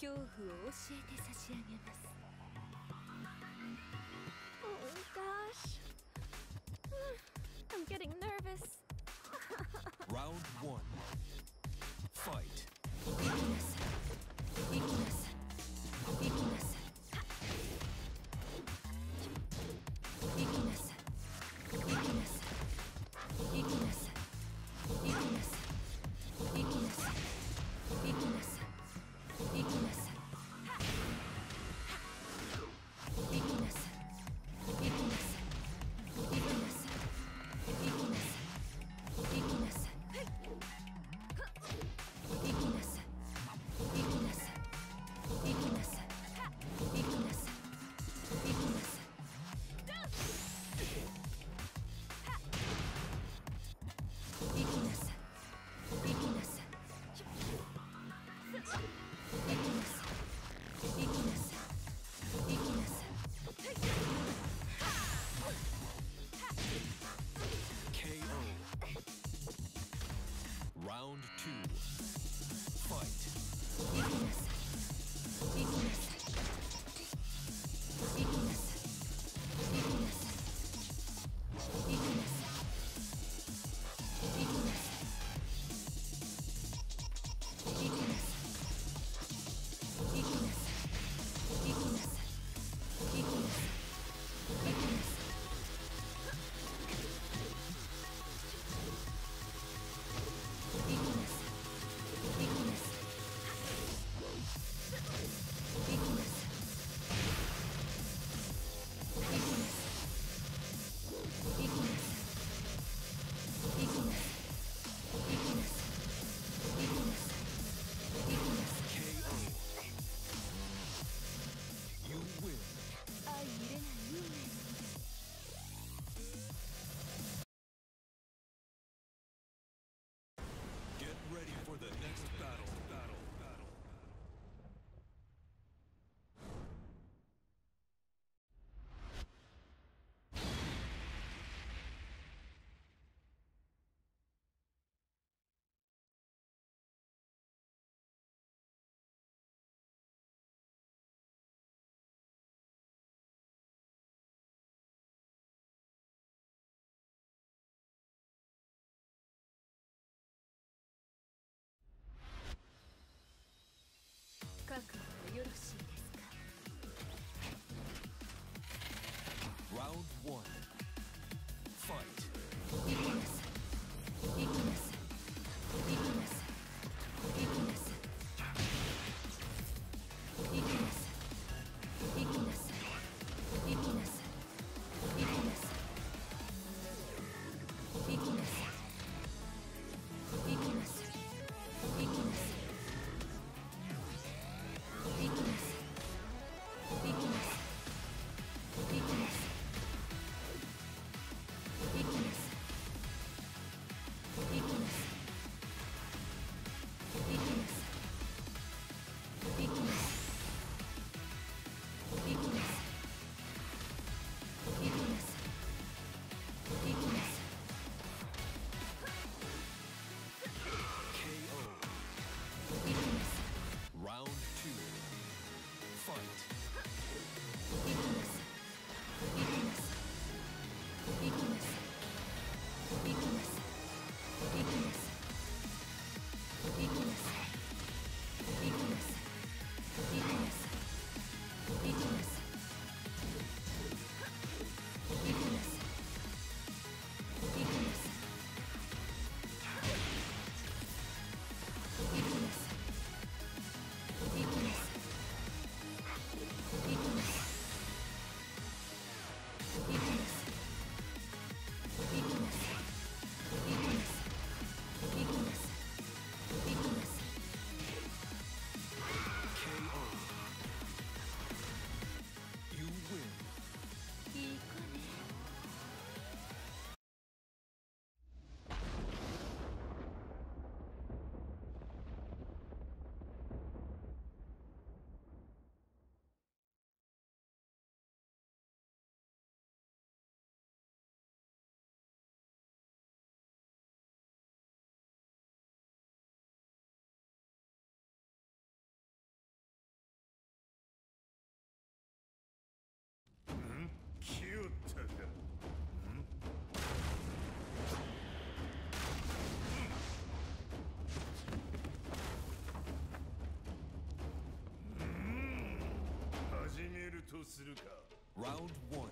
恐怖を教えて差し上げます。Round one.